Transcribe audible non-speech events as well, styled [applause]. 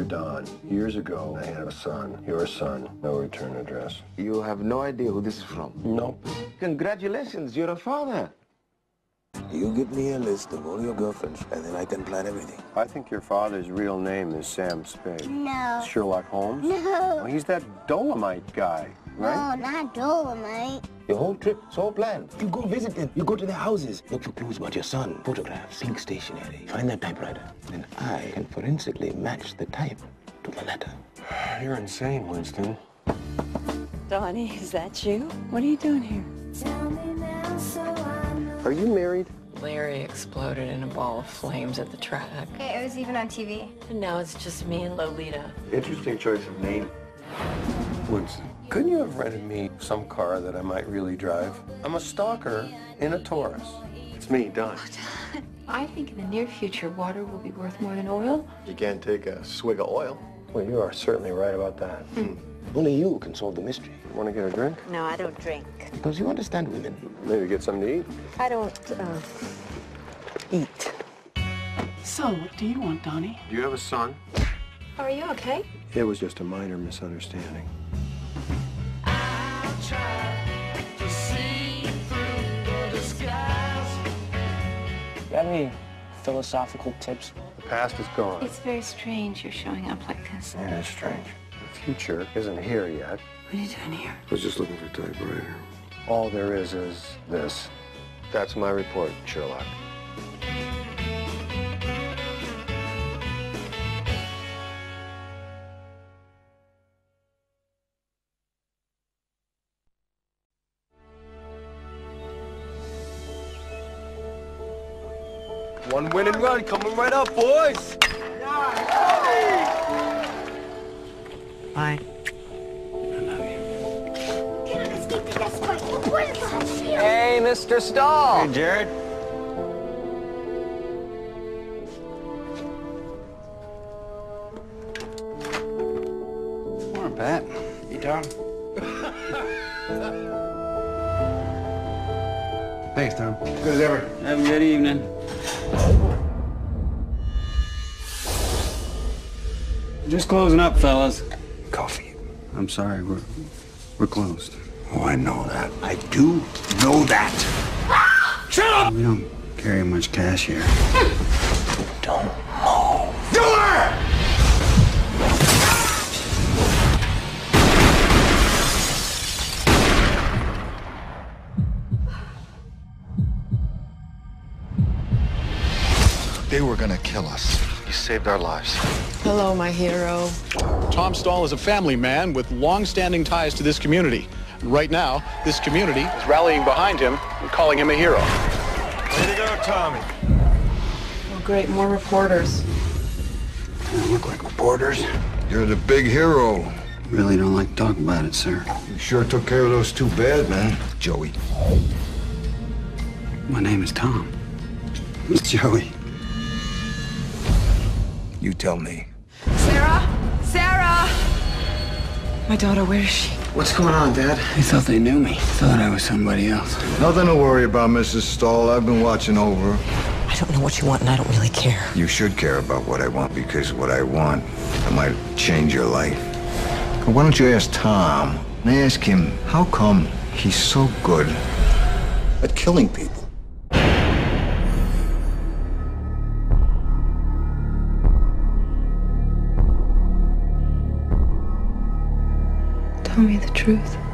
Don. Years ago, I had a son. Your son. No return address. You have no idea who this is from? Nope. Congratulations, you're a father. You give me a list of all your girlfriends, and then I can plan everything. I think your father's real name is Sam Spade. No. Sherlock Holmes? No. Well, he's that Dolomite guy, right? No, not Dolomite. Your whole trip is all planned. You go visit them. You go to their houses. Look for clues about your son. Photographs, pink stationery. Find that typewriter. Then I can forensically match the type to the letter. [sighs] You're insane, Winston. Donnie, is that you? What are you doing here? Are you married? Larry exploded in a ball of flames at the track. Okay, it was even on TV. And now it's just me and Lolita. Interesting choice of name. Winston, couldn't you have rented me some car that I might really drive? I'm a stalker in a Taurus. It's me, Don. [laughs] I think in the near future, water will be worth more than oil. You can't take a swig of oil. Well, you are certainly right about that. Only you can solve the mystery. Want to get a drink? No, I don't drink. Because you understand women. Maybe get something to eat? I don't, uh, eat. So, what do you want, Donnie? Do you have a son? Are you okay? It was just a minor misunderstanding. You have any philosophical tips? The past is gone. It's very strange you're showing up like this. Yeah, It is strange. The future isn't here yet. What are you doing here? I was just looking for a typewriter. All there is is this. That's my report, Sherlock. One win and run coming right up, boys. Bye. I love you. Hey, Mr. Stall. Hey, Jared. Morning, Pat. Hey, Tom. Thanks, Tom. Good as ever. Have a good evening. Just closing up, fellas. Coffee. I'm sorry, we're we're closed. Oh, I know that. I do know that. Shut up. We don't carry much cash here. Don't move. They were gonna kill us. You saved our lives. Hello, my hero. Tom Stall is a family man with long-standing ties to this community. And right now, this community is rallying behind him and calling him a hero. Way to go, Tommy. Oh, great, more reporters. Don't look like reporters. You're the big hero. Really don't like to talk about it, sir. You sure took care of those two bad men, Joey. My name is Tom. It's [laughs] Joey. You tell me. Sarah? Sarah! My daughter, where is she? What's going on, Dad? They thought they knew me. Thought I was somebody else. Nothing to worry about, Mrs. Stall. I've been watching over. her. I don't know what you want, and I don't really care. You should care about what I want because what I want, I might change your life. But why don't you ask Tom and ask him how come he's so good at killing people? Tell me the truth.